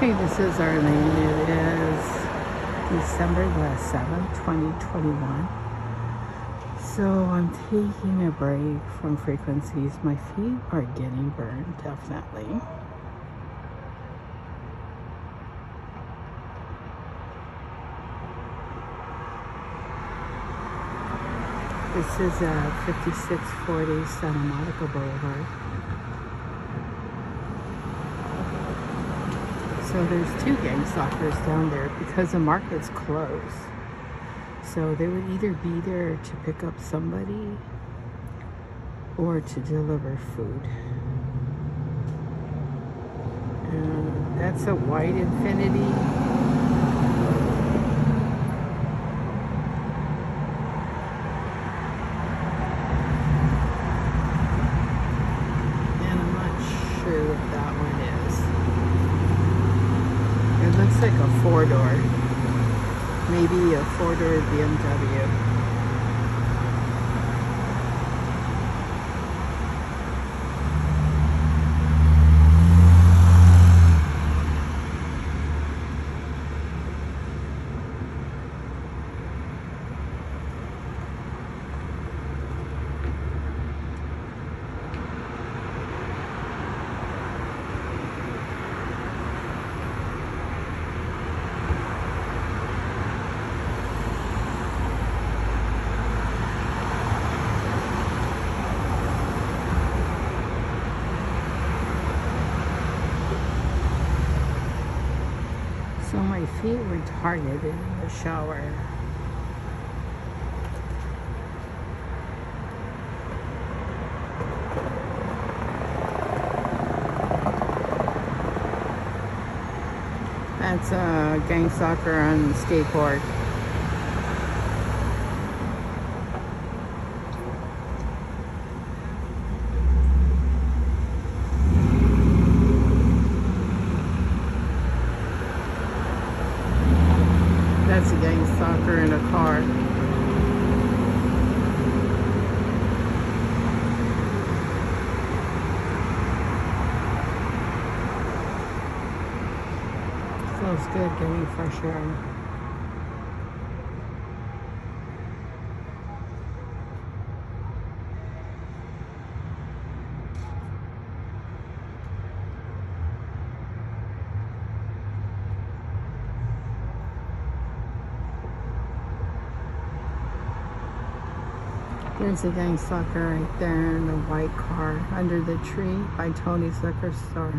Hey, this is Arlene. It is December the 7th, 2021. So I'm taking a break from frequencies. My feet are getting burned, definitely. This is uh, a 5640 Santa Monica Boulevard. So there's two gang stalkers down there because the market's closed. So they would either be there to pick up somebody or to deliver food. Uh, that's a white Infiniti. And I'm not sure what that one is. It looks like a four door. Maybe a four door BMW. So my feet were targeted in the shower. That's a gang stalker on the skateboard. That's a gang stalker in a car. Feels good getting fresh air. There's a gang sucker right there in the white car under the tree by Tony's liquor store.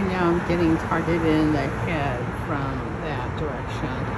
Right now I'm getting targeted in the head from that direction.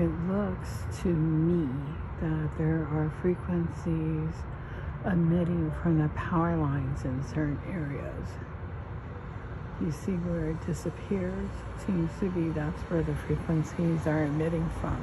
It looks to me that there are frequencies emitting from the power lines in certain areas. You see where it disappears? Seems to be that's where the frequencies are emitting from.